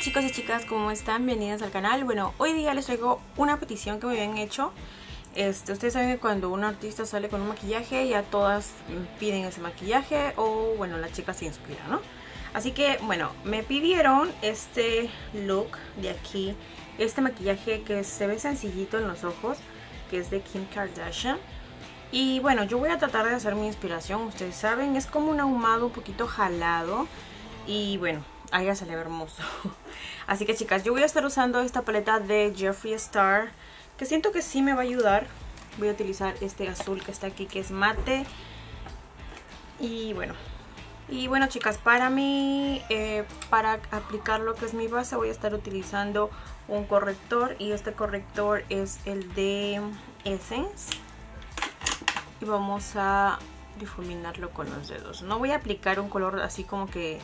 Chicos y chicas, ¿cómo están? Bienvenidos al canal. Bueno, hoy día les traigo una petición que me habían hecho. Este, ustedes saben que cuando un artista sale con un maquillaje, ya todas piden ese maquillaje o, bueno, la chica se inspira, ¿no? Así que, bueno, me pidieron este look de aquí, este maquillaje que se ve sencillito en los ojos, que es de Kim Kardashian. Y bueno, yo voy a tratar de hacer mi inspiración, ustedes saben, es como un ahumado un poquito jalado. Y bueno, ahí ya sale hermoso. Así que chicas, yo voy a estar usando esta paleta de Jeffree Star, que siento que sí me va a ayudar. Voy a utilizar este azul que está aquí, que es mate. Y bueno, y bueno chicas, para mí, eh, para aplicar lo que es mi base voy a estar utilizando un corrector. Y este corrector es el de Essence. Y vamos a difuminarlo con los dedos. No voy a aplicar un color así como que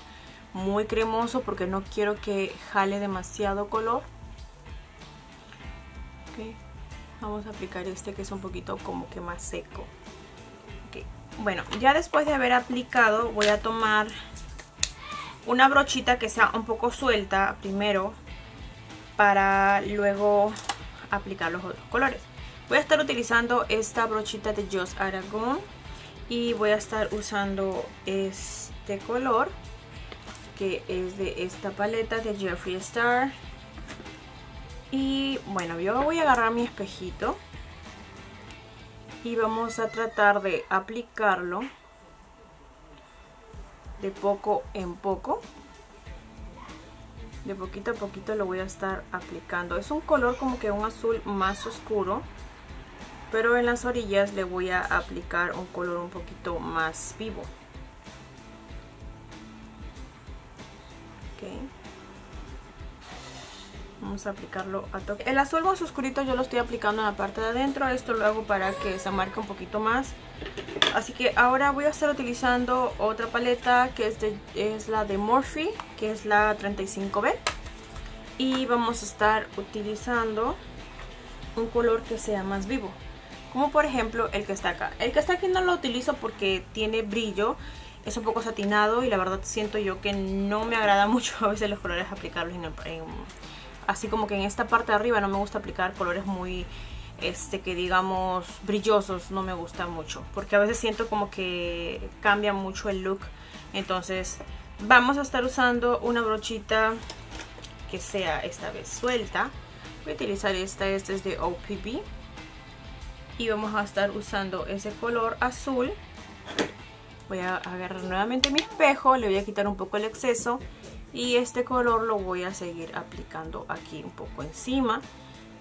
muy cremoso porque no quiero que jale demasiado color. Vamos a aplicar este que es un poquito como que más seco. Bueno, ya después de haber aplicado voy a tomar una brochita que sea un poco suelta primero para luego aplicar los otros colores. Voy a estar utilizando esta brochita de Joss Aragon y voy a estar usando este color que es de esta paleta de Jeffree Star. Y bueno, yo voy a agarrar mi espejito y vamos a tratar de aplicarlo de poco en poco. De poquito a poquito lo voy a estar aplicando. Es un color como que un azul más oscuro. Pero en las orillas le voy a aplicar un color un poquito más vivo. Vamos a aplicarlo a toque. El azul más oscurito yo lo estoy aplicando en la parte de adentro. Esto lo hago para que se marque un poquito más. Así que ahora voy a estar utilizando otra paleta que es, la de Morphe, que es la 35B. Y vamos a estar utilizando un color que sea más vivo. Como por ejemplo el que está acá. El que está aquí no lo utilizo porque tiene brillo es un poco satinado y la verdad siento yo que no me agrada mucho a veces los colores aplicarlos así como que en esta parte de arriba no me gusta aplicar colores muy este que digamos brillosos no me gusta mucho porque a veces siento como que cambia mucho el look. Entonces vamos a estar usando una brochita que sea esta vez suelta. Voy a utilizar esta, esta es de OPB y vamos a estar usando ese color azul. Voy a agarrar nuevamente mi espejo, le voy a quitar un poco el exceso y este color lo voy a seguir aplicando aquí un poco encima.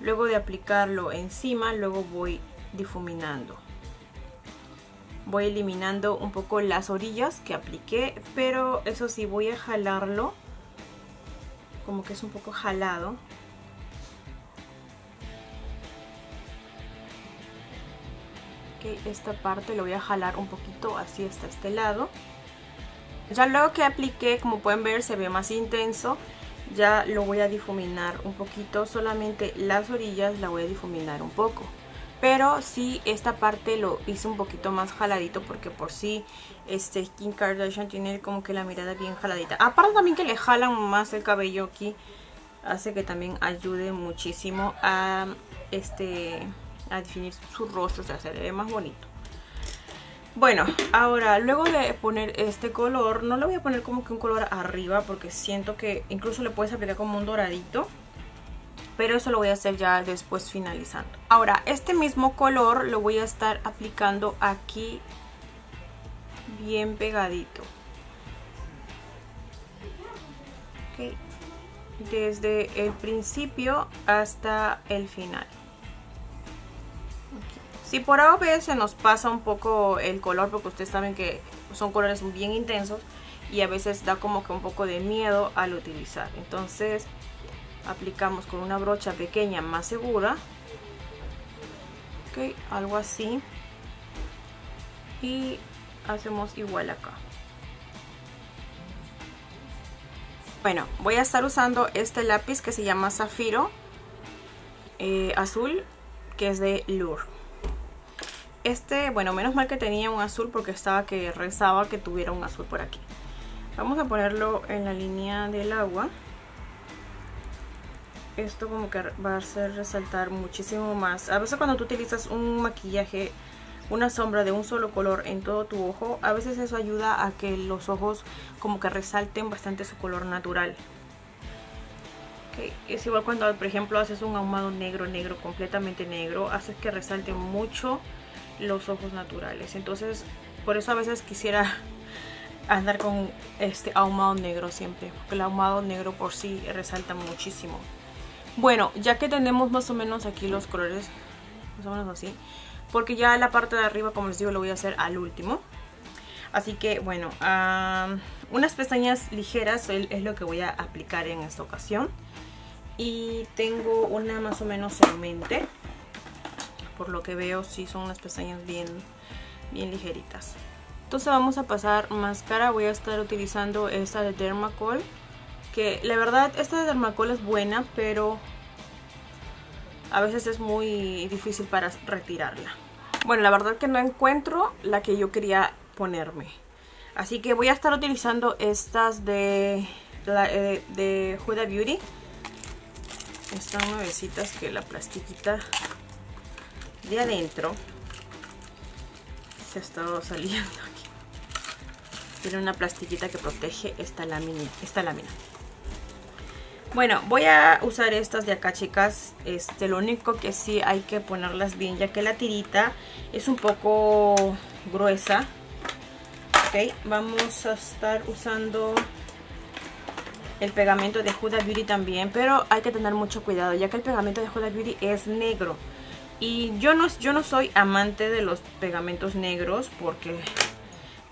Luego de aplicarlo encima, luego voy difuminando. Voy eliminando un poco las orillas que apliqué, pero eso sí voy a jalarlo como que es un poco jalado esta parte lo voy a jalar un poquito así hasta este lado ya luego que apliqué como pueden ver se ve más intenso. Ya lo voy a difuminar un poquito solamente las orillas la voy a difuminar un poco. Pero sí esta parte lo hice un poquito más jaladito porque por sí este Kim Kardashian tiene como que la mirada bien jaladita. Aparte también que le jalan más el cabello aquí hace que también ayude muchísimo a este a definir su rostro, o sea, se le ve más bonito. Bueno, ahora luego de poner este color, no le voy a poner como que un color arriba porque siento que incluso le puedes aplicar como un doradito. Pero eso lo voy a hacer ya después finalizando. Ahora, este mismo color lo voy a estar aplicando aquí bien pegadito. Desde el principio hasta el final. Si por A o B se nos pasa un poco el color, porque ustedes saben que son colores bien intensos y a veces da como que un poco de miedo al utilizar. Entonces aplicamos con una brocha pequeña más segura. Ok, algo así. Y hacemos igual acá. Bueno, voy a estar usando este lápiz que se llama Zafiro eh, azul, que es de Lure. Este, bueno, menos mal que tenía un azul porque estaba que rezaba que tuviera un azul por aquí. Vamos a ponerlo en la línea del agua. esto como que va a hacer resaltar muchísimo más. A veces cuando tú utilizas un maquillaje, una sombra de un solo color en todo tu ojo, a veces eso ayuda a que los ojos como que resalten bastante su color natural. Es igual cuando por ejemplo haces un ahumado negro, negro, completamente negro, haces que resalte mucho los ojos naturales. Entonces por eso a veces quisiera andar con este ahumado negro siempre, porque el ahumado negro por sí resalta muchísimo. Bueno, ya que tenemos más o menos aquí los colores, más o menos así, porque ya la parte de arriba, como les digo, lo voy a hacer al último. Así que, bueno, unas pestañas ligeras es lo que voy a aplicar en esta ocasión. Y tengo una más o menos en mente. Por lo que veo, sí son unas pestañas bien, bien ligeritas. Entonces vamos a pasar máscara. Voy a estar utilizando esta de Dermacol que la verdad esta de Dermacol es buena, pero a veces es muy difícil para retirarla. Bueno, la verdad que no encuentro la que yo quería ponerme. Así que voy a estar utilizando estas de, eh, de Huda Beauty. Están nuevecitas que la plastiquita de adentro se ha estado saliendo aquí. Tiene una plastiquita que protege esta lámina. Esta lámina. Bueno, voy a usar estas de acá, chicas. Este, lo único que sí hay que ponerlas bien, ya que la tirita es un poco gruesa. Ok, vamos a estar usando el pegamento de Huda Beauty también, pero hay que tener mucho cuidado, ya que el pegamento de Huda Beauty es negro. Y yo no, yo no soy amante de los pegamentos negros, porque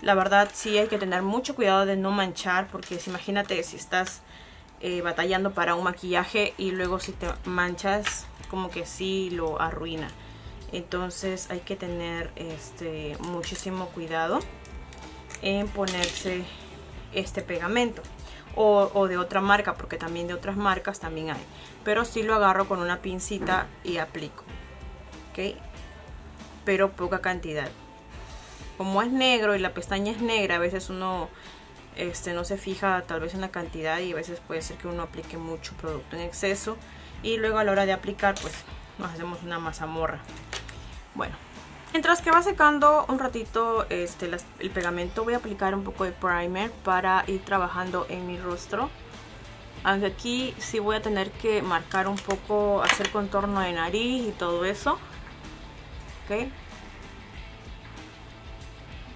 la verdad sí hay que tener mucho cuidado de no manchar, porque imagínate si estás eh, batallando para un maquillaje y luego si te manchas como que sí lo arruina. Entonces hay que tener este muchísimo cuidado en ponerse este pegamento. O, de otra marca, porque también de otras marcas también hay. Pero sí lo agarro con una pincita y aplico. Pero poca cantidad. Como es negro y la pestaña es negra, a veces uno este, no se fija tal vez en la cantidad y a veces puede ser que uno aplique mucho producto en exceso y luego a la hora de aplicar pues nos hacemos una mazamorra. Bueno mientras que va secando un ratito este, el pegamento voy a aplicar un poco de primer para ir trabajando en mi rostro. Aunque aquí sí voy a tener que marcar un poco hacer contorno de nariz y todo eso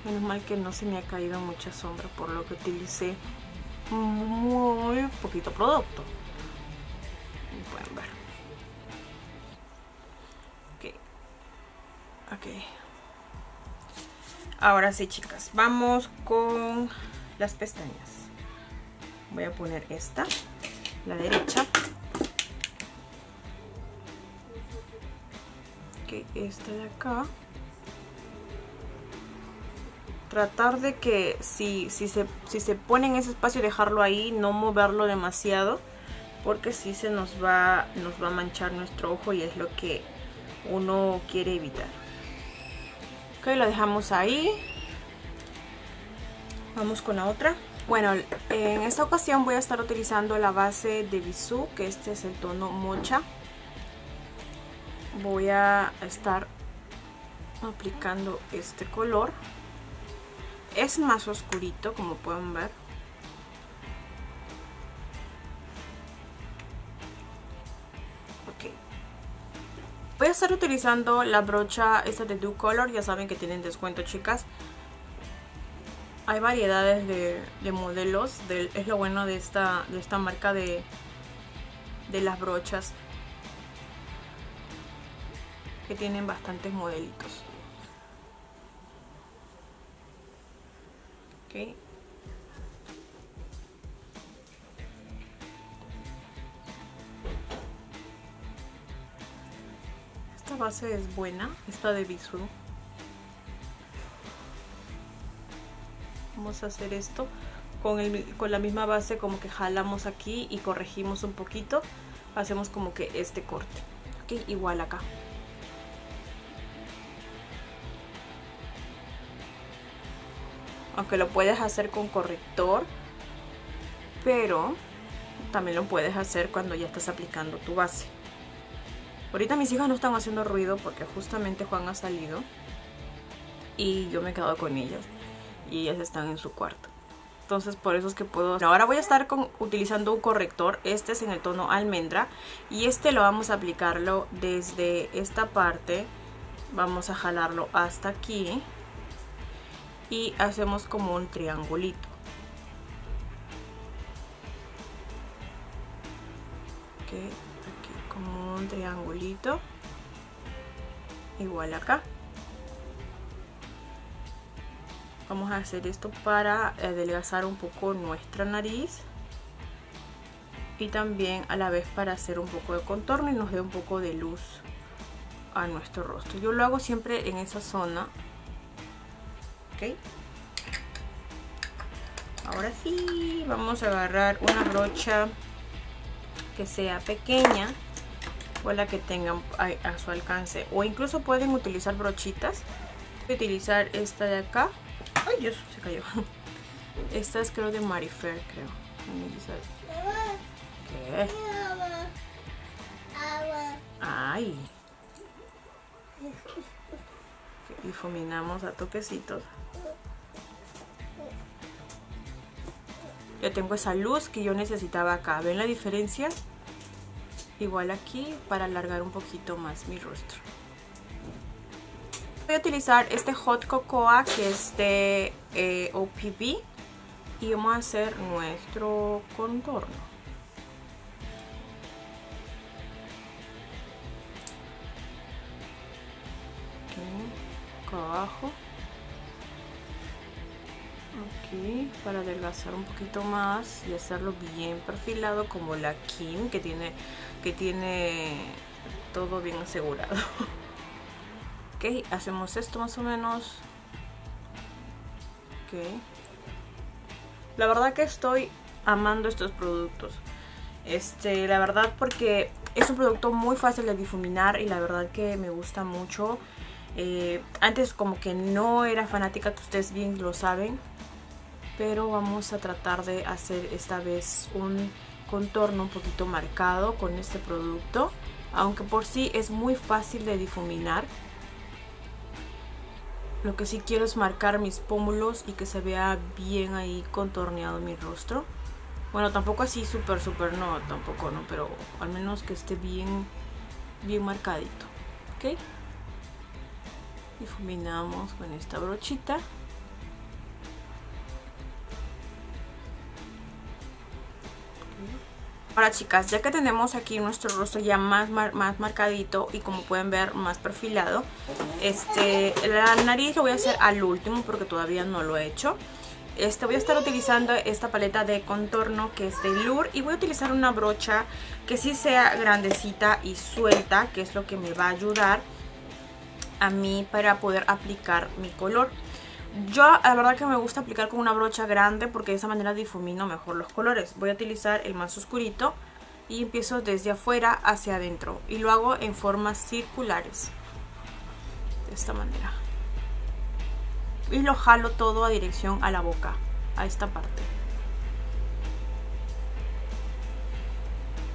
Menos mal que no se me ha caído mucha sombra por lo que utilicé muy poquito producto. Pueden ver. Ok. Ok. Ahora sí, chicas. Vamos con las pestañas. Voy a poner esta, la derecha. Esta de acá tratar de que si, si, se, si se pone en ese espacio dejarlo ahí, no moverlo demasiado porque si se nos va, nos va a manchar nuestro ojo y es lo que uno quiere evitar. Ok, lo dejamos ahí. Vamos con la otra. Bueno, en esta ocasión voy a estar utilizando la base de Bisú, que este es el tono mocha. Voy a estar aplicando este color. Es más oscurito como pueden ver. Voy a estar utilizando la brocha esta de Do Color ya saben que tienen descuento chicas. Hay variedades de, modelos. Es lo bueno de esta, de esta marca de, de las brochas que tienen bastantes modelitos Esta base es buena, esta de Bisú. Vamos a hacer esto con, con la misma base como que jalamos aquí y corregimos un poquito. Hacemos como que este corte. Igual acá. Aunque lo puedes hacer con corrector pero también lo puedes hacer cuando ya estás aplicando tu base. Ahorita mis hijas no están haciendo ruido porque justamente Juan ha salido y yo me he quedado con ellas y ellas están en su cuarto. Entonces por eso es que puedo... Ahora voy a estar utilizando un corrector. Este es en el tono almendra. Y este lo vamos a aplicarlo desde esta parte. Vamos a jalarlo hasta aquí. Y hacemos como un triangulito. como un triangulito. Igual acá. Vamos a hacer esto para adelgazar un poco nuestra nariz. Y también a la vez para hacer un poco de contorno y nos dé un poco de luz a nuestro rostro. Yo lo hago siempre en esa zona. Ok. Ahora sí, vamos a agarrar una brocha que sea pequeña o la que tengan a, su alcance. O incluso pueden utilizar brochitas. Voy a utilizar esta de acá Ay, Dios, se cayó. Esta es creo de Marifer, creo. ¿Qué? Ay. Difuminamos a toquecitos. Ya tengo esa luz que yo necesitaba acá. ¿Ven la diferencia? Igual aquí para alargar un poquito más mi rostro. Voy a utilizar este Hot Cocoa que es de eh, OPB y vamos a hacer nuestro contorno. abajo. Aquí para adelgazar un poquito más y hacerlo bien perfilado como la Kim que tiene, que tiene todo bien asegurado. ok hacemos esto más o menos. Ok. La verdad que estoy amando estos productos. Este la verdad porque es un producto muy fácil de difuminar y la verdad que me gusta mucho. Eh, antes como que no era fanática que ustedes bien lo saben pero vamos a tratar de hacer esta vez un contorno un poquito marcado con este producto aunque por sí es muy fácil de difuminar lo que sí quiero es marcar mis pómulos y que se vea bien ahí contorneado mi rostro. Bueno, tampoco así súper, súper, no, tampoco, no, pero al menos que esté bien, bien marcadito. ¿Ok? Difuminamos con esta brochita. Ahora chicas, ya que tenemos aquí nuestro rostro ya más, más marcadito y como pueden ver más perfilado, este, la nariz lo voy a hacer al último porque todavía no lo he hecho. Este, voy a estar utilizando esta paleta de contorno que es de Lure y voy a utilizar una brocha que sí sea grandecita y suelta, que es lo que me va a ayudar a mí para poder aplicar mi color. Yo la verdad que me gusta aplicar con una brocha grande porque de esa manera difumino mejor los colores. Voy a utilizar el más oscurito y empiezo desde afuera hacia adentro. Y lo hago en formas circulares. De esta manera. Y lo jalo todo a dirección a la boca, a esta parte.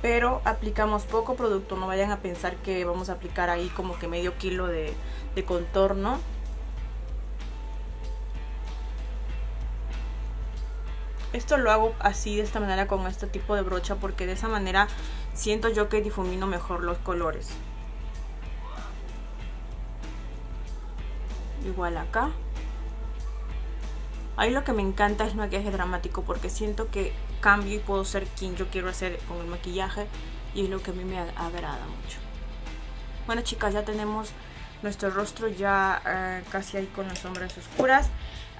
Pero aplicamos poco producto, no vayan a pensar que vamos a aplicar ahí como que medio kilo de, de contorno Esto lo hago así, de esta manera, con este tipo de brocha, porque de esa manera siento yo que difumino mejor los colores. Igual acá. Ahí lo que me encanta es maquillaje dramático, porque siento que cambio y puedo ser quien yo quiero hacer con el maquillaje. Y es lo que a mí me agrada mucho. Bueno chicas, ya tenemos nuestro rostro ya eh, casi ahí con las sombras oscuras.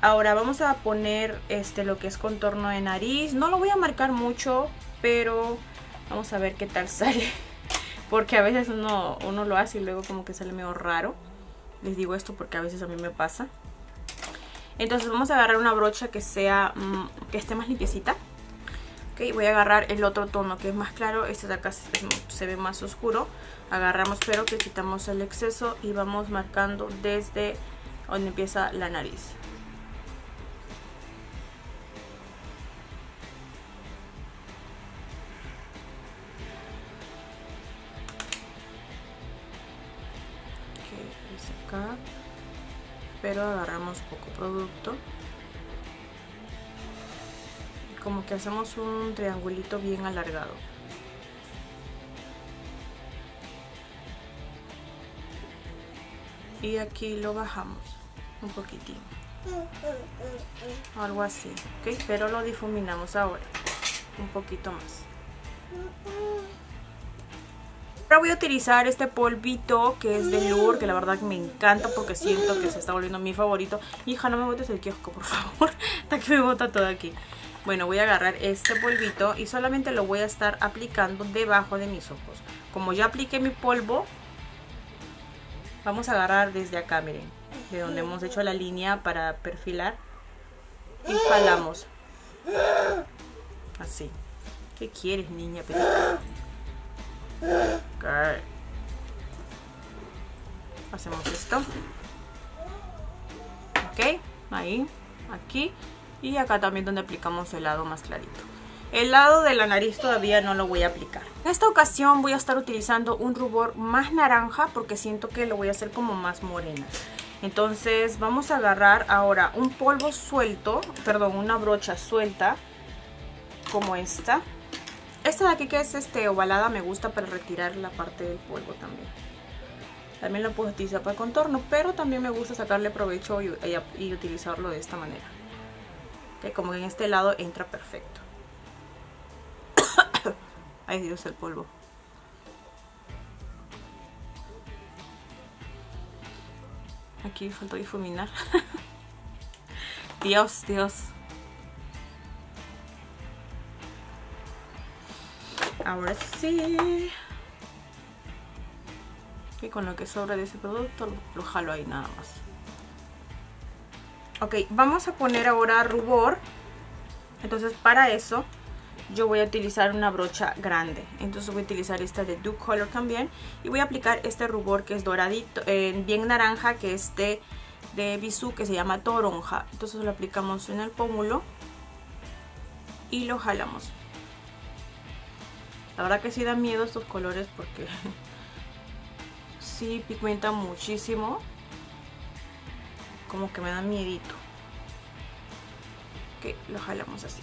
Ahora vamos a poner este lo que es contorno de nariz. No lo voy a marcar mucho, pero vamos a ver qué tal sale. Porque a veces uno, uno lo hace y luego como que sale medio raro. Les digo esto porque a veces a mí me pasa. Entonces vamos a agarrar una brocha que sea mm, que esté más limpiecita. Ok, voy a agarrar el otro tono que es más claro. Este de acá se, se ve más oscuro agarramos pero que quitamos el exceso y vamos marcando desde donde empieza la nariz. Acá pero agarramos poco producto. Como que hacemos un triangulito bien alargado. Y aquí lo bajamos un poquitín. Algo así ok pero lo difuminamos ahora un poquito más. Ahora voy a utilizar este polvito que es de Lure que la verdad me encanta porque siento que se está volviendo mi favorito. Hija no me botes el kiosco por favor hasta que me bota todo aquí. Bueno voy a agarrar este polvito y solamente lo voy a estar aplicando debajo de mis ojos. Como ya apliqué mi polvo Vamos a agarrar desde acá, miren. De donde hemos hecho la línea para perfilar. Y jalamos. Así. ¿Qué quieres, niña Hacemos esto. Ok. Ahí. Aquí. Y acá también donde aplicamos el lado más clarito. El lado de la nariz todavía no lo voy a aplicar. En esta ocasión voy a estar utilizando un rubor más naranja porque siento que lo voy a hacer como más morena. Entonces vamos a agarrar ahora un polvo suelto, perdón, una brocha suelta como esta. Esta de aquí que es este ovalada me gusta para retirar la parte del polvo también. También lo puedo utilizar para contorno, pero también me gusta sacarle provecho y, utilizarlo de esta manera. Que como en este lado entra perfecto. Ay Dios, el polvo. Aquí faltó difuminar. Dios, Dios. Ahora sí. Y con lo que sobra de ese producto lo jalo ahí nada más. Ok, vamos a poner ahora rubor. Entonces para eso yo voy a utilizar una brocha grande. Entonces voy a utilizar esta de Duke Color también y voy a aplicar este rubor que es doradito, eh, bien naranja que es de, de que se llama toronja. Entonces lo aplicamos en el pómulo y lo jalamos. La verdad que sí da miedo estos colores porque sí pigmenta muchísimo. Como que me da miedito. Ok, lo jalamos así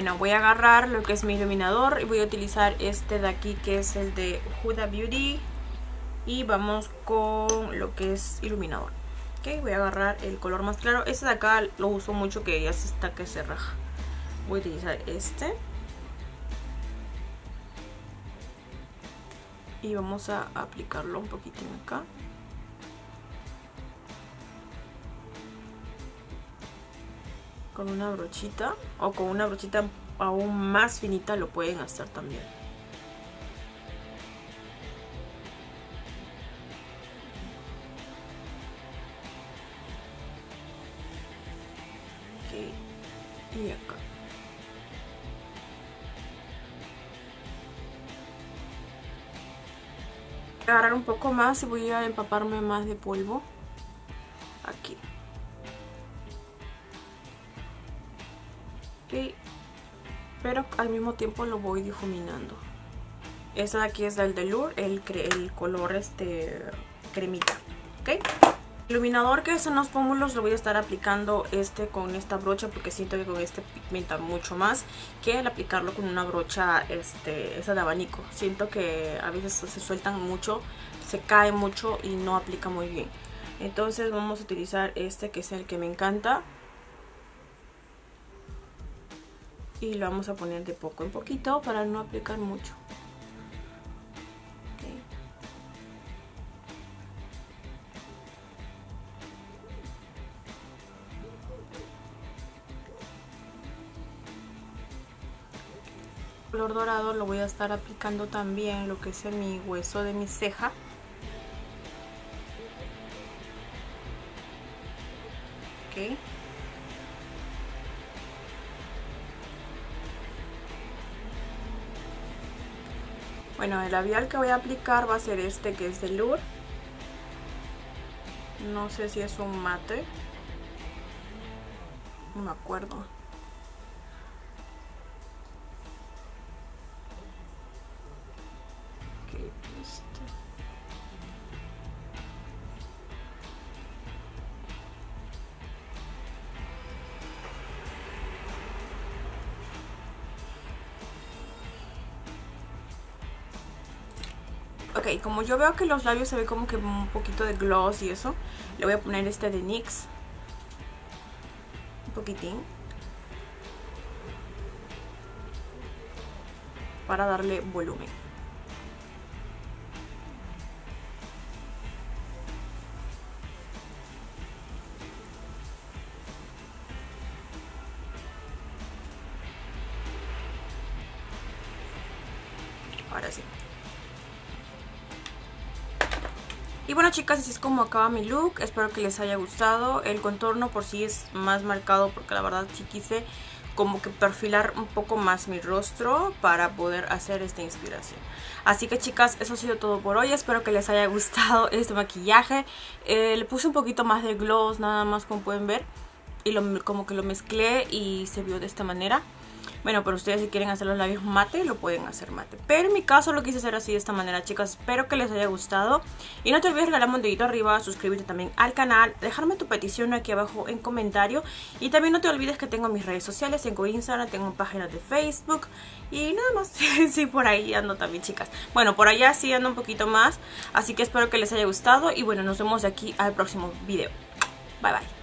bueno, voy a agarrar lo que es mi iluminador y voy a utilizar este de aquí que es el de Huda Beauty y vamos con lo que es iluminador. Ok, voy a agarrar el color más claro. Este de acá lo uso mucho que ya se está que se raja. Voy a utilizar este. Y vamos a aplicarlo un poquitín acá. Con una brochita o con una brochita aún más finita lo pueden hacer también. y acá. Voy a agarrar un poco más y voy a empaparme más de polvo pero al mismo tiempo lo voy difuminando. Esta de aquí es del Delure, el, el color este cremita, ¿ok? Iluminador que es en los pómulos lo voy a estar aplicando este con esta brocha porque siento que con este pigmenta mucho más que al aplicarlo con una brocha este, esa de abanico. Siento que a veces se sueltan mucho, se cae mucho y no aplica muy bien. Entonces vamos a utilizar este que es el que me encanta. Y lo vamos a poner de poco en poquito para no aplicar mucho. color dorado lo voy a estar aplicando también lo que es en mi hueso de mi ceja El labial que voy a aplicar va a ser este que es de Lure. No sé si es un mate. No me acuerdo. Ok, como yo veo que los labios se ve como que un poquito de gloss y eso, le voy a poner este de NYX. Un poquitín. Para darle volumen. Y bueno chicas, así es como acaba mi look. Espero que les haya gustado. El contorno por sí es más marcado porque la verdad sí quise como que perfilar un poco más mi rostro para poder hacer esta inspiración. Así que chicas, eso ha sido todo por hoy. Espero que les haya gustado este maquillaje. Eh, le puse un poquito más de gloss nada más como pueden ver. Y lo, como que lo mezclé y se vio de esta manera. Bueno, pero ustedes si quieren hacer los labios mate, lo pueden hacer mate. Pero en mi caso lo quise hacer así de esta manera, chicas. Espero que les haya gustado. Y no te olvides regalarme un dedito arriba, suscribirte también al canal, dejarme tu petición aquí abajo en comentario. Y también no te olvides que tengo mis redes sociales, tengo Instagram, tengo páginas de Facebook. Y nada más, sí, por ahí ando también, chicas. Bueno, por allá sí ando un poquito más. Así que espero que les haya gustado. Y bueno, nos vemos de aquí al próximo video. Bye, bye.